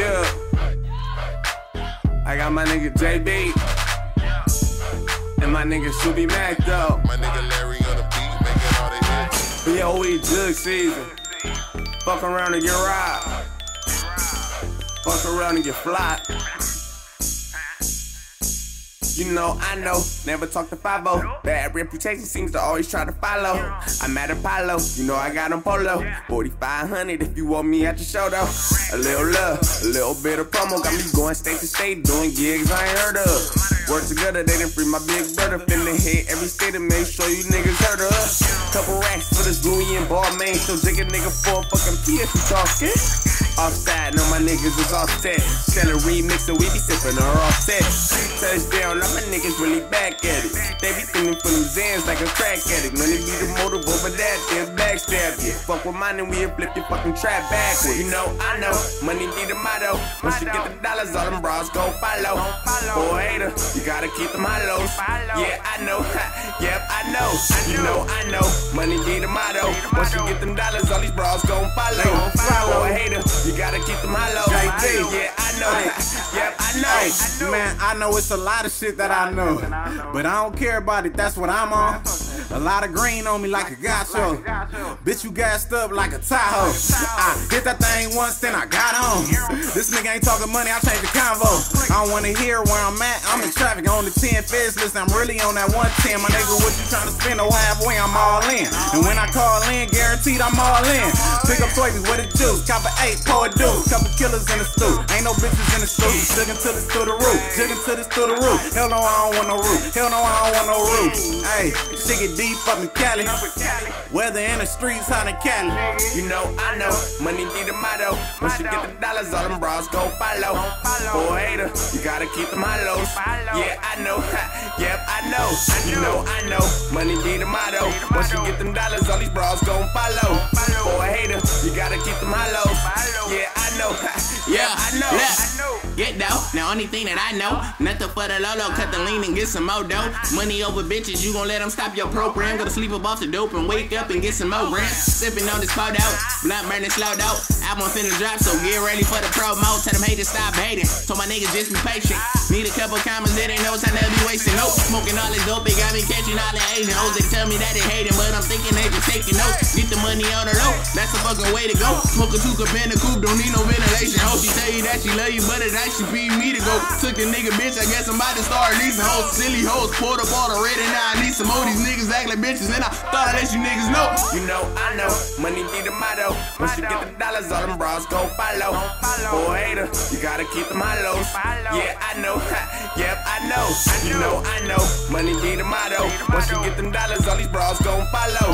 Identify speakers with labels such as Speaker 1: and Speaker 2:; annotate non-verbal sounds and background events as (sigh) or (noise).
Speaker 1: Yeah. I got my nigga JB. And my nigga Shooby Mack though.
Speaker 2: My nigga Larry on the beat, making all the hits.
Speaker 1: Yo, we jug season. Fuck around and get robbed. Fuck around and get fly. You know, I know, never talk to 5 Bad reputation seems to always try to follow. I'm at Apollo, you know I got 'em polo. 4500 if you want me at the show though. A little love, a little bit of promo. Got me going state to state, doing gigs I ain't heard of. Work together, they done free my big brother. Finna hit every state to make sure you niggas heard of us. Couple racks for this Louis and Balmain. So jig a nigga for a fucking P if you talking. Offside, know my niggas is offset. Sell a remix so we be sippin' her offset. Touchdown, now my niggas really back at it. They be thinking for them Xans like a crack addict. Money be the motive over that, then backstab you. Fuck with mine and we'll flip your fucking trap backwards. You know, I know, money be the motto. Once you get the dollars, all them bras gon' follow. For hater, you gotta keep them hollows. Yeah, I know, (laughs) yep, I know. You know, I know, money be the motto. Once you get them dollars, all these bras gon' follow. For hater, you gotta keep them hollows. Yeah, I know, (laughs) yep, I know.
Speaker 3: Man, I know it's a lot of shit that I know, but I don't care about it. That's what I'm on. A lot of green on me like a gacho. Bitch, you gassed up like a Tahoe. I hit that thing once, then I got on. This nigga ain't talking money, I change the convo. I don't wanna hear where I'm at. I'm in traffic on the 10 feds list. I'm really on that 110. My nigga, what you trying to spend? Oh, halfway, I'm all in. And when I call in, guaranteed I'm all in. Pick up soybeans with the juice. Copper 8, pour a deuce. Couple killers in the stew. Ain't no bitches in the stew. Jigging till it's through the roof. Jigging till it's through the roof. Hell no, I don't want no roof. Hell no, I don't want no roof. Hey, shit get deep up in Cali. Weather in the streets, hot in Cali.
Speaker 1: You know, I know, money be the motto. Once you get the dollars, all them bras gon' follow. A hater, you gotta keep them hollows. Yeah, I know, (laughs) yep, I know. You know, I know, money be the motto. Once you get them dollars, all these bras gon' follow.
Speaker 4: Only thing that I know, nothing for the Lolo, cut the lean and get some more dough. Money over bitches, you gon' let them stop your program. Gotta sleep up off the dope and wake up and get some more grants. Sipping on this pot out, blunt burning slowed out. Album finna drop, so get ready for the promo. Tell them haters stop hating. Told my niggas just be patient. Need a couple commas, it ain't no time to be wasting. Nope, smoking all this dope, it got me catching all the Asian hoes. They tell me that they hating, but I'm thinking they just taking notes. Get the money on the low, that's the fucking way to go. Smoke a two cup in the coupe, don't need no ventilation. Hope she tell you that she love you, but it actually be me to go. Took a nigga bitch, I guess I'm about to start leasing hoes. Silly hoes, poured up all the red and now I need some more. These niggas act like bitches, and I thought I let you niggas know.
Speaker 1: You know, I know, money be the motto. Once you get the dollars, all them bras gon' follow. For a hater, you gotta keep them hollows. Yeah, I know, (laughs) yep, I know. You know, I know, money be the motto. Once you get them dollars, all these bras gon' follow.